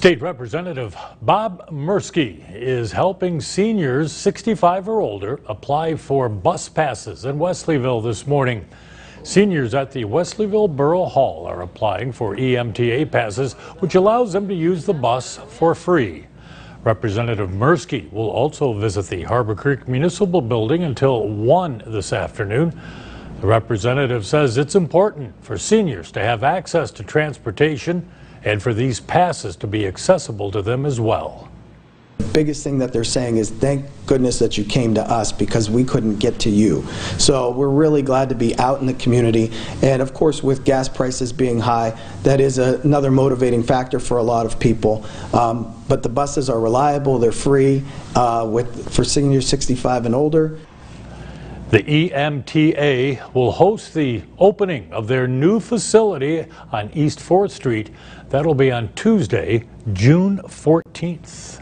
State Representative Bob Merski is helping seniors 65 or older apply for bus passes in Wesleyville this morning. Seniors at the Wesleyville Borough Hall are applying for EMTA passes, which allows them to use the bus for free. Representative Merski will also visit the Harborcreek Municipal Building until 1 this afternoon. The representative says it's important for seniors to have access to transportation and for these passes to be accessible to them as well. The biggest thing that they're saying is thank goodness that you came to us because we couldn't get to you. So we're really glad to be out in the community. And of course, with gas prices being high, that is a, another motivating factor for a lot of people. Um, but the buses are reliable, they're free uh, with, for seniors 65 and older. The EMTA will host the opening of their new facility on East 4th Street. That'll be on Tuesday, June 14th.